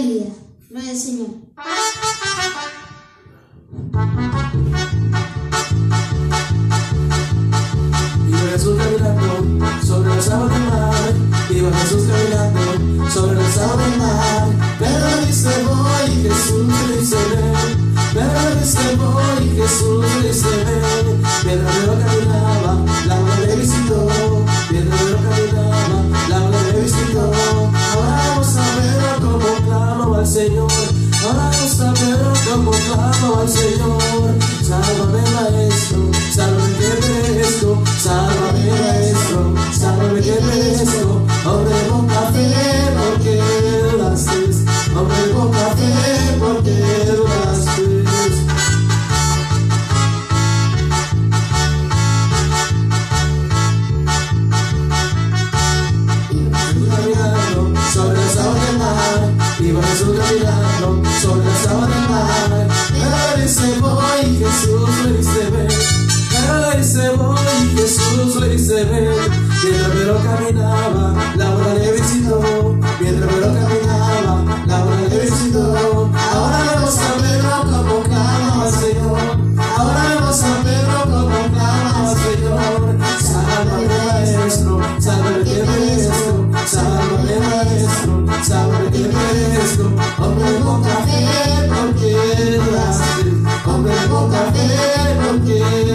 Aleluya. Gloria al Señor. Iba Jesús caminando sobre las aguas del mar. Jesús caminando sobre las del mar. Dice voy Jesús dice dice voy Jesús dice Señor. Ahora vamos a ver cómo clamo al Señor. Viva su bailando, son las horas mar. Ahora se voy, Jesús lo hice ver. Ahora se voy, Jesús lo hice ver. Y el caminaba, la hora le visitó. saber porquê